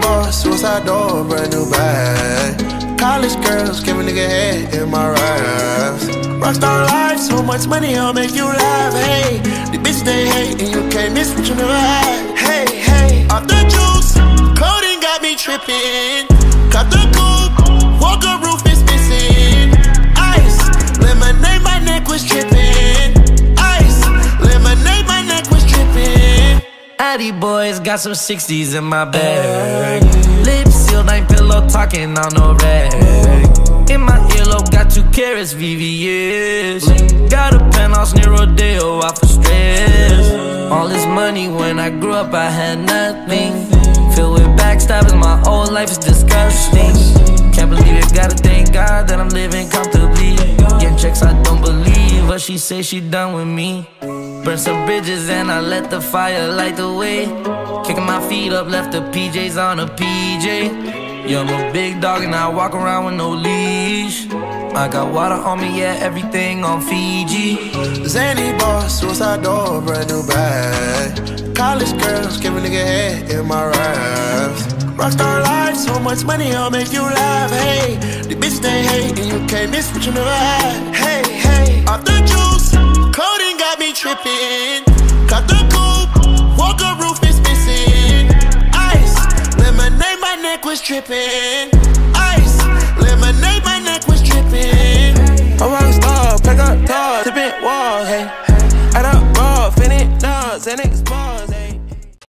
boss, suicide door, brand new bag. College girls, give a nigga head in my raps. Rockstar life, so much money, I'll make you laugh. Hey, the bitch they hate, and you can't miss what you never had. Tripping. Boys got some 60s in my bag. Lips sealed, ain't pillow talking on no rag. In my earlobe, got two carats, VVS. Got a penthouse near Rodeo, off for stress. All this money when I grew up, I had nothing. Filled with backstabbing, my whole life is disgusting. Can't believe it, gotta thank God that I'm living comfortably. Getting checks, I don't believe, but she say she done with me. Burn some bridges and I let the fire light the way. Kicking my feet up, left the PJs on a PJ. Yeah, I'm a big dog and I walk around with no leash. I got water on me, yeah, everything on Fiji. Zany boss, suicide door, brand new bag. College girls, give a nigga head in my raps. Rockstar life, so much money, I'll make you laugh. Hey, the bitch they hate, and you can't miss what you never had. Tripping. Cut the walker roof is missing. Ice, lemonade, my neck was tripping. Ice, lemonade, my neck was tripping. A rock star, pack up dogs, tipping walls, hey. Add up raw, finish dogs, and expose.